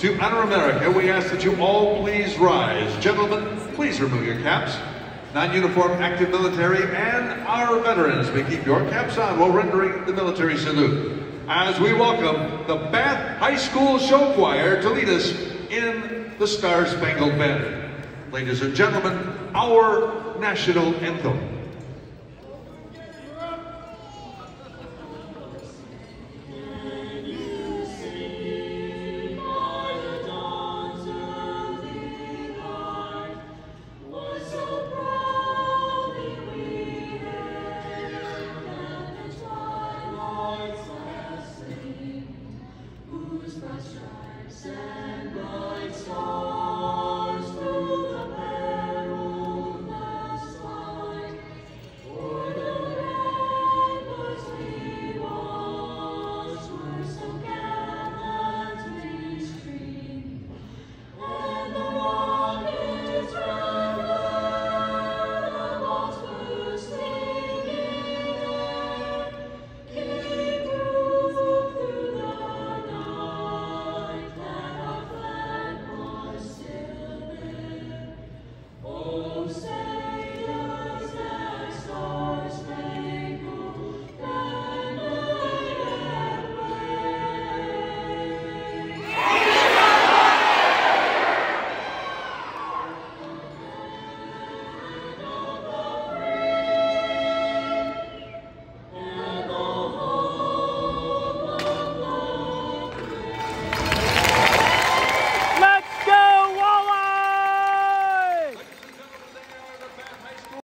To honor America, we ask that you all please rise. Gentlemen, please remove your caps. Non-uniform active military and our veterans may keep your caps on while rendering the military salute. As we welcome the Bath High School Show Choir to lead us in the Star Spangled Banner. Ladies and gentlemen, our national anthem.